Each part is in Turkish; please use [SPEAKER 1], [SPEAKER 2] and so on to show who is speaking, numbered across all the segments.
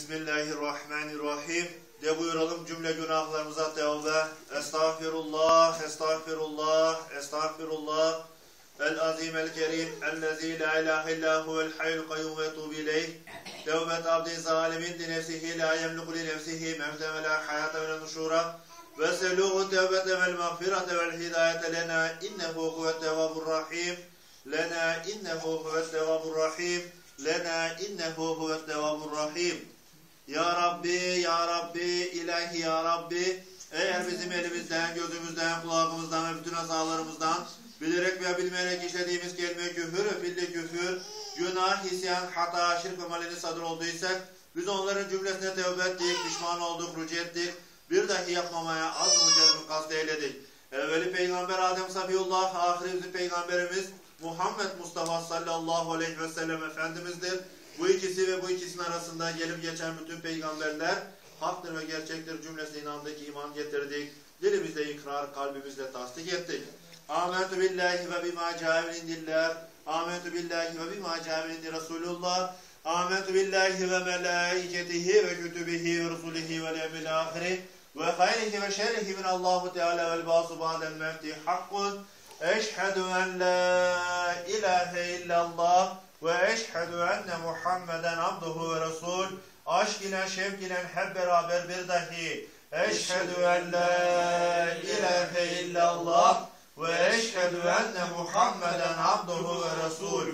[SPEAKER 1] Bismillahirrahmanirrahim. De buyuralım cümle günahlarımıza tevbe. Estağfirullah, estağfirullah, estağfirullah. El azim el kerim, ellezî la ilahe illa huvel hayyul kayyum ve etûbü ileyh. Tevbet abdi zalimin li nefsihi la yemliku li nefsihi mevte ve la hayata ve nuşura. Ve seluhu tevbete vel mağfirete vel hidayete lena innehu huvet tevvabur rahim. Lena innehu huvet tevvabur rahim. Lena innehu huvet tevvabur rahim. Ya Rabbi, Ya Rabbi, ilahi Ya Rabbi, eğer bizim elimizden, gözümüzden, kulağımızdan ve bütün azalarımızdan bilerek veya bilmeyerek işlediğimiz kelime küfür, filli küfür, günah, isyan, hata, şirk ve malini sadır olduysak, biz onların cümlesine tevbe ettik, pişman olduk, rücu ettik, bir dahi yapmamaya az mı kast eyledik. Evveli Peygamber Adem Safiyullah, ahiri bizim Peygamberimiz Muhammed Mustafa sallallahu aleyhi ve sellem Efendimiz'dir. Bu ikisi ve bu ikisinin arasında gelip geçen bütün peygamberler haktır ve gerçektir cümlesine inandık, iman getirdik. Dilimizde ikrar, kalbimizle tasdik ettik. Âmentü billahi ve bimâ câmin indillah. Âmentü billahi ve bimâ câmin indi Resulullah. Âmentü billahi ve melâiketihi ve kütübihi ve rusulihi ve levmil ahiri ve hayrihi ve şerrihi min Allahu Teala vel bâsu ba'del mevti hakkun. Eşhedü en la ilahe illallah ve eşhedü enne Muhammeden abduhu ve resul. Aşk ile şevk ile hep beraber bir dahi. Eşhedü en la ilahe illallah ve eşhedü enne Muhammeden abduhu ve resul.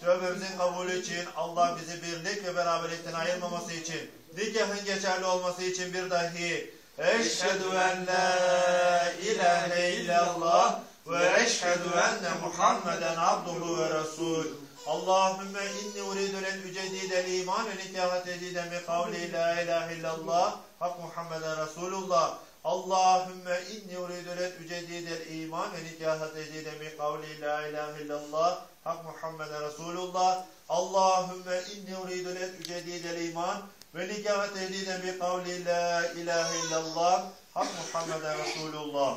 [SPEAKER 1] Tövbemizin kabulü için Allah bizi birlik ve beraberlikten ayırmaması için, nikahın geçerli olması için bir dahi Eşhedü en la ilahe illallah ve eşhedü enne Muhammeden abduhu ve resul. Allahümme inni uridu len ücedidel iman ve nikahat ediden bi kavli la ilahe illallah hak Muhammeden Resulullah. Allahümme inni uridu len ücedidel iman ve nikahat ediden bi kavli la ilahe illallah hak Muhammeden Resulullah. Allahümme inni uridu len ücedidel iman ve nikahat ediden bi kavli la ilahe illallah hak Muhammeden Resulullah.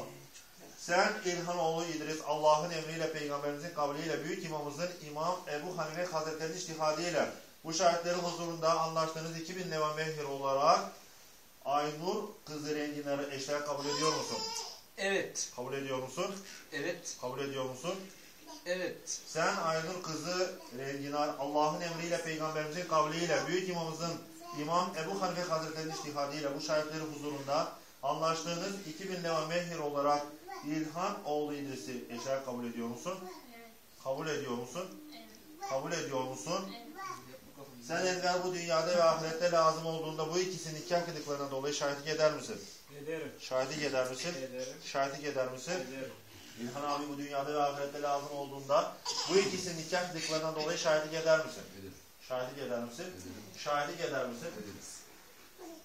[SPEAKER 1] Sen İlhan oğlu İdris Allah'ın emriyle peygamberimizin kavliyle büyük imamımızın İmam Ebu Hanife Hazretleri'nin iştihadiyle bu şahitlerin huzurunda anlaştığınız 2000 leva mehir olarak Aynur kızı renginleri eşler kabul ediyor musun?
[SPEAKER 2] Evet.
[SPEAKER 1] Kabul ediyor musun?
[SPEAKER 2] Evet.
[SPEAKER 1] Kabul ediyor musun?
[SPEAKER 2] Evet.
[SPEAKER 1] Sen Aynur kızı renginar Allah'ın emriyle peygamberimizin kavliyle büyük imamımızın İmam Ebu Hanife Hazretleri'nin iştihadiyle bu şahitlerin huzurunda anlaştığınız 2000 leva mehir olarak İlhan oğlu İdris'i eşer kabul ediyor musun?
[SPEAKER 3] Evet.
[SPEAKER 1] Kabul ediyor musun?
[SPEAKER 3] Evet.
[SPEAKER 1] Kabul ediyor musun?
[SPEAKER 3] Evet.
[SPEAKER 1] Sen Enver bu dünyada ve ahirette lazım olduğunda bu ikisinin nikah kıydıklarına dolayı şahitlik eder misin?
[SPEAKER 2] Ederim.
[SPEAKER 1] Şahitlik eder misin?
[SPEAKER 2] Ederim.
[SPEAKER 1] Şahitlik eder misin?
[SPEAKER 2] Ederim.
[SPEAKER 1] İlhan abi bu dünyada ve ahirette lazım olduğunda bu ikisinin nikah kıydıklarına dolayı şahitlik eder misin? Şahitlik eder misin? Şahitlik eder misin?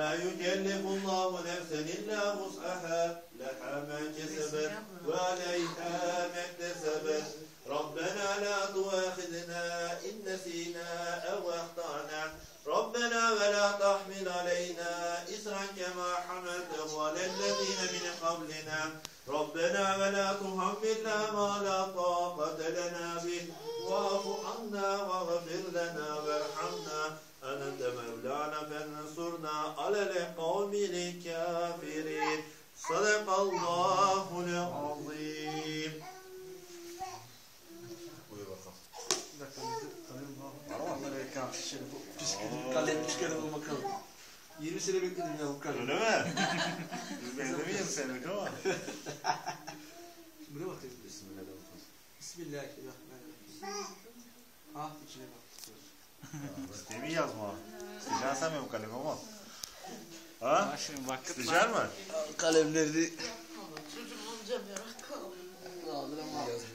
[SPEAKER 1] لا يكلف الله نفسا إلا وسعها لها ما كسبت وعليها على القوم الكافرين صدق الله العظيم Buyur bakalım.
[SPEAKER 2] Bir dakika. Kalem var. Var mı? Nereye kalmış? Şöyle bu püskürtü. Kalem püskürtü bul bakalım. 20 sene bekledim ya bu kalem.
[SPEAKER 1] Öyle mi? Biz benzemeyiz senin ama.
[SPEAKER 2] Buraya bakayım. Bismillahirrahmanirrahim. Bismillahirrahmanirrahim. Ah içine bak.
[SPEAKER 1] İstemi yazma. Sıcağı sen mi bu kalem ama? Ha?
[SPEAKER 4] Şimdi vakit
[SPEAKER 1] Sıcağı mı?
[SPEAKER 2] Kalemleri
[SPEAKER 3] Çocuğum olunca merak dedim.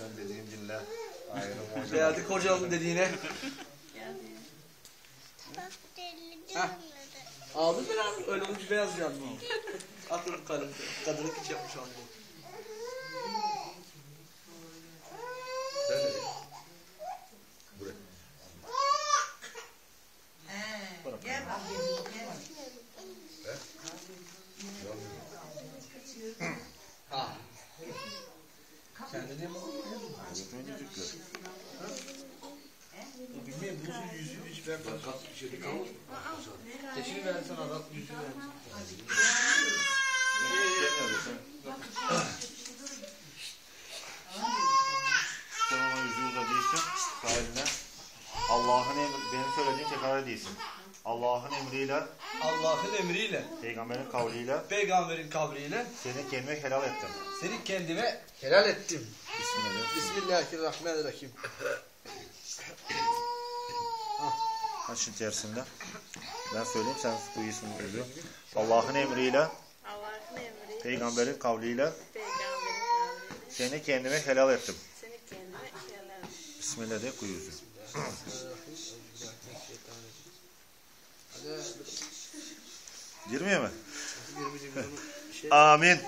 [SPEAKER 1] Ben dediğim dinle. Ayrım hocam.
[SPEAKER 2] Geldik hocam dediğine. Aldın mı lan? Öyle olunca beyaz yandı. Atın kadın. Kadını hiç yapmış oldu.
[SPEAKER 3] Gel bakayım. Gel.
[SPEAKER 2] Ha. Sen de değil mi? Bilmiyorum buzun yüzü hiç ben bir şey kalmadı. Teşini versen adam yüzü versin.
[SPEAKER 1] Sen ona yüzü uzadıysan sahiline Allah'ın emri, benim söylediğim tekrar edilsin. Allah'ın emriyle,
[SPEAKER 2] Allah'ın emriyle,
[SPEAKER 1] peygamberin kavliyle
[SPEAKER 2] peygamberin kavliyle
[SPEAKER 1] seni kendime helal ettim.
[SPEAKER 2] seni kendime helal ettim.
[SPEAKER 1] Bismillah.
[SPEAKER 2] Bismillahirrahmanirrahim.
[SPEAKER 1] Kaç içerisinde? Ben söyleyeyim sen bu ismi uydu. Allah'ın emriyle,
[SPEAKER 4] Allah'ın emri,
[SPEAKER 1] peygamberin kavliyle
[SPEAKER 4] peygamberin kavliyle
[SPEAKER 1] seni kendime helal ettim.
[SPEAKER 4] seni kendime helal.
[SPEAKER 1] Bismillah de kuyu yüzü. Girmiyor mu? Amin.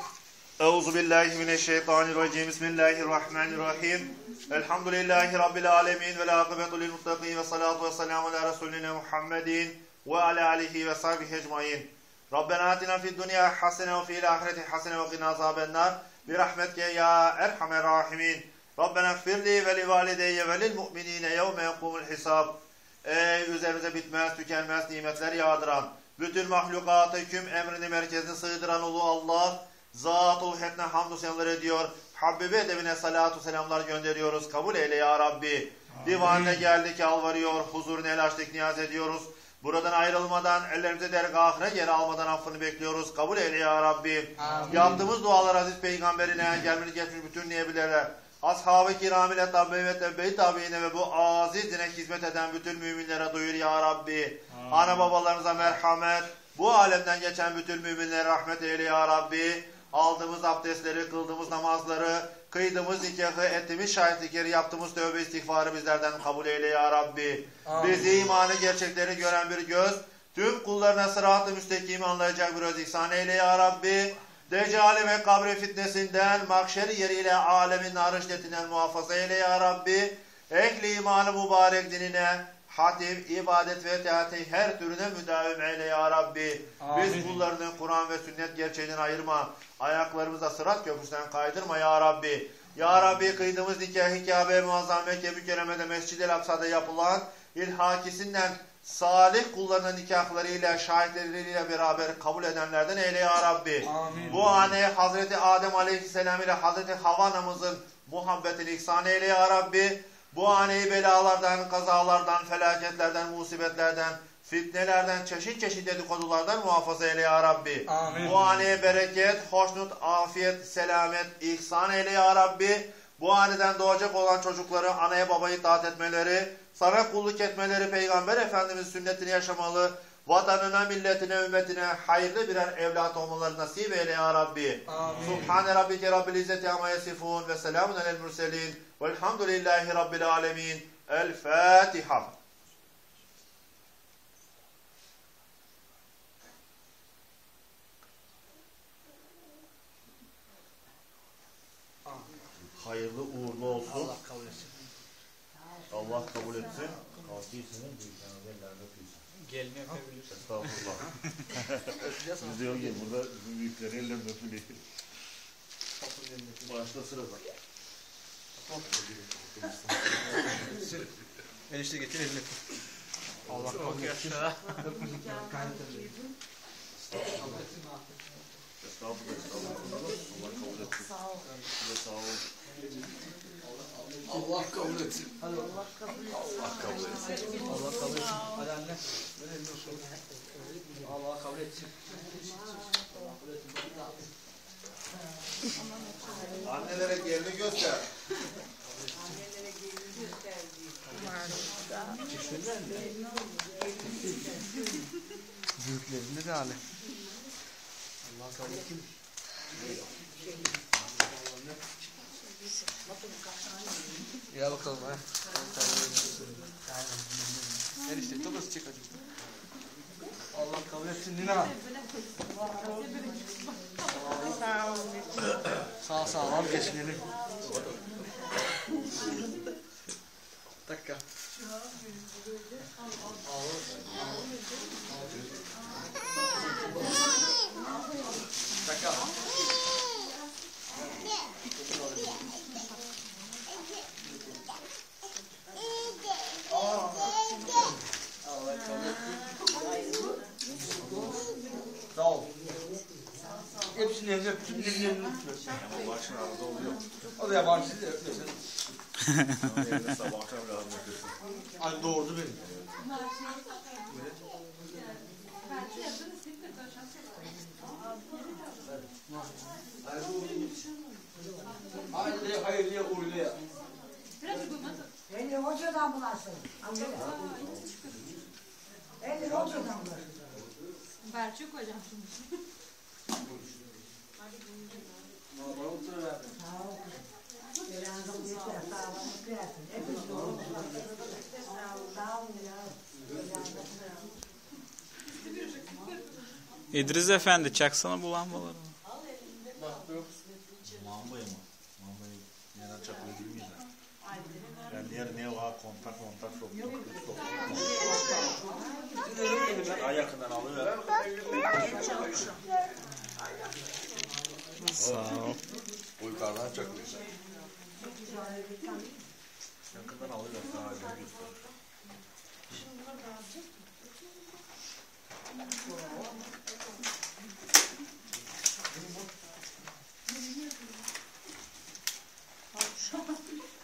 [SPEAKER 1] Euzu billahi mineşşeytanirracim. Bismillahirrahmanirrahim. Elhamdülillahi rabbil alamin ve akibetu lil muttaqin ve salatu ve selamu ala resulina Muhammedin ve ala alihi ve sahbihi ecmaîn. Rabbena atina fid dunya hasene ve fil ahireti hasene ve qina azabennar. Bi rahmetke ya erhamer rahimin. Rabbena gfirli ve li valideyye ve lil mu'minine yevme yekumul hisab. Ey üzerimize bitmez, tükenmez nimetler yağdıran, bütün mahlukatı küm emrini merkezine sığdıran ulu Allah, zat-ı hetne hamdü seneler ediyor. Habibi edebine salatu selamlar gönderiyoruz. Kabul eyle ya Rabbi. Divanına geldik, yalvarıyor. Huzuruna el açtık, niyaz ediyoruz. Buradan ayrılmadan, ellerimize dergahına yer almadan affını bekliyoruz. Kabul eyle ya Rabbi. Yaptığımız dualar aziz peygamberine, gelmeni geçmiş bütün niyebilere, ashab-ı kiram ile tabi ve tebbe tabiine ve bu aziz dine hizmet eden bütün müminlere duyur ya Rabbi. Ana babalarımıza merhamet, bu alemden geçen bütün müminlere rahmet eyle ya Rabbi. Aldığımız abdestleri, kıldığımız namazları, kıydığımız nikahı, ettiğimiz şahitlikleri, yaptığımız tövbe istiğfarı bizlerden kabul eyle ya Rabbi.
[SPEAKER 2] Amin.
[SPEAKER 1] Bizi imanı gerçekleri gören bir göz, tüm kullarına sırat-ı müstakimi anlayacak bir öz ihsan eyle ya Rabbi. Decali ve kabri fitnesinden, mahşer yeriyle alemin nar işletinden muhafaza eyle ya Rabbi. Ehli imanı mübarek dinine, hatim, ibadet ve teati her türüne müdavim eyle ya Rabbi. Biz
[SPEAKER 2] Amin.
[SPEAKER 1] kullarını Kur'an ve sünnet gerçeğinden ayırma. Ayaklarımıza sırat köprüsünden kaydırma ya Rabbi. Ya Rabbi kıydığımız nikah-ı Kabe muazzam Mekke mükerremede Mescid-i Aksa'da yapılan ilhakisinden salih kullarının nikahlarıyla, şahitleriyle beraber kabul edenlerden eyle ya Rabbi.
[SPEAKER 2] Amin.
[SPEAKER 1] Bu haneye Hazreti Adem Aleyhisselam ile Hazreti Havva anamızın muhabbetini ihsan eyle ya Rabbi. Bu haneyi belalardan, kazalardan, felaketlerden, musibetlerden, fitnelerden, çeşit çeşit dedikodulardan muhafaza eyle ya Rabbi.
[SPEAKER 2] Amin.
[SPEAKER 1] Bu haneye bereket, hoşnut, afiyet, selamet, ihsan eyle ya Rabbi. Bu haneden doğacak olan çocukları anaya babaya itaat etmeleri, sana kulluk etmeleri, Peygamber Efendimiz sünnetini yaşamalı, vatanına, milletine, ümmetine hayırlı birer evlat olmaları nasip eyle ya Rabbi.
[SPEAKER 2] Amin.
[SPEAKER 1] Subhane rabbike rabbil izzeti ama yasifun ve selamun alel murselin velhamdülillahi rabbil alemin. El Fatiha. Hayırlı uğurlu olsun.
[SPEAKER 2] Allah kabul etsin.
[SPEAKER 1] Allah kabul etsin. Kalkıyorsunuz, büyüklerinize ellerde öpüyorsun.
[SPEAKER 2] Gelme yapabilirsin.
[SPEAKER 1] Estağfurullah. Bizde yok ya, burada bizim büyüklerin ellerinde öpülüyor. Başta sırada.
[SPEAKER 2] Enişte getir elini. Allah kabul etsin.
[SPEAKER 1] Estağfurullah, estağfurullah. Allah kabul etsin.
[SPEAKER 3] Sağ ol.
[SPEAKER 1] Size sağ olun.
[SPEAKER 2] Allah kabul etsin.
[SPEAKER 3] Allah kabul etsin.
[SPEAKER 1] Allah kabul etsin.
[SPEAKER 2] Allah kabul etsin. Hadi anne. Ver elini olsun. Allah kabul etsin.
[SPEAKER 1] Annelere yerini göster.
[SPEAKER 3] Annelere gelin gösterdiği.
[SPEAKER 2] Büyüklerinde de hali. Allah kabul etsin. Ya bakalım ha. Enişte topuzu çek hadi. Allah kabul etsin Nina.
[SPEAKER 4] Sağ olun.
[SPEAKER 2] Sağ sağlam geçinelim. dakika. Dakika. Allah kabul etsin. Sağ ol. Hepsini evde.
[SPEAKER 1] Ama başın arada oluyor.
[SPEAKER 2] O da yabancı değil de öpmesin.
[SPEAKER 1] Evde sabah akşam lazım yapıyorsun.
[SPEAKER 2] Ay doğurdu beni. Hayırlıya hayırlıya uğurluya.
[SPEAKER 5] Elli hocadan bulasın. Elli hocadan bulasın.
[SPEAKER 6] Berçuk hocam şimdi.
[SPEAKER 7] İdris Efendi çaksana bu lambaları.
[SPEAKER 1] Mambayı mı? Mambayı nereden çakıyor bilmiyorum. Ben diğer ne var kontak kontak soktum. Daha yakından alıyor.
[SPEAKER 7] Sağ ol.
[SPEAKER 1] O yukarıdan çakıyor. Yakından alıyor. Daha iyi göster.
[SPEAKER 2] Nerede